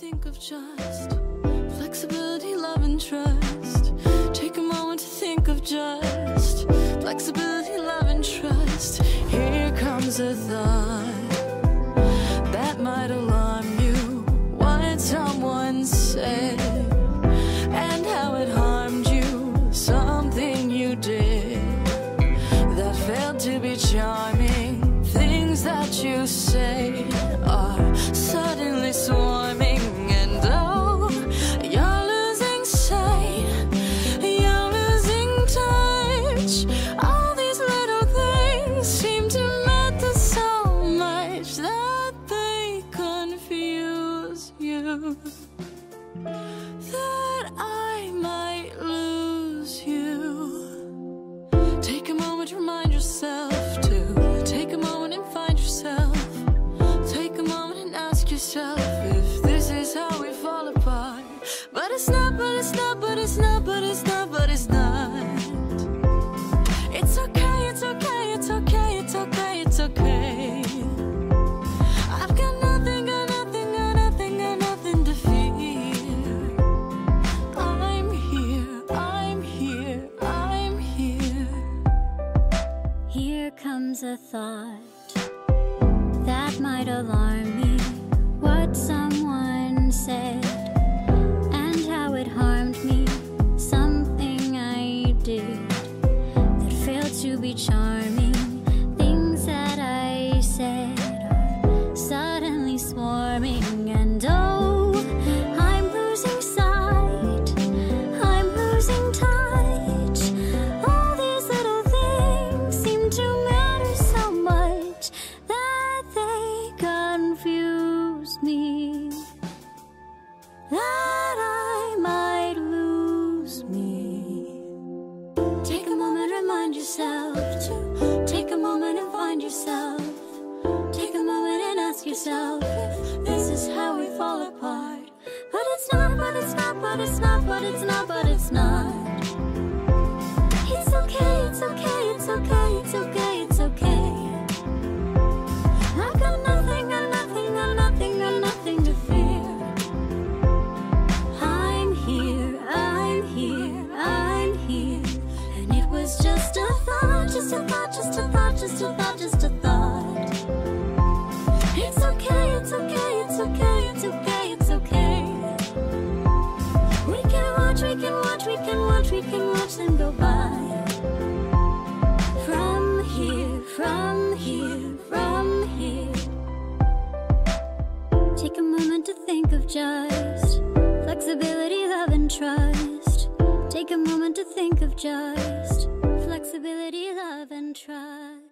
think of just flexibility, love, and trust. Take a moment to think of just flexibility, love, and trust. Here comes a thought that might alarm you. What someone said and how it harmed you. Something you did that failed to be charming. To remind yourself to take a moment and find yourself. Take a moment and ask yourself comes a thought that might alarm me. But it's not, but it's not, but it's not. watch, we can watch, we can watch, we can watch them go by. From here, from here, from here. Take a moment to think of just flexibility, love, and trust. Take a moment to think of just flexibility, love, and trust.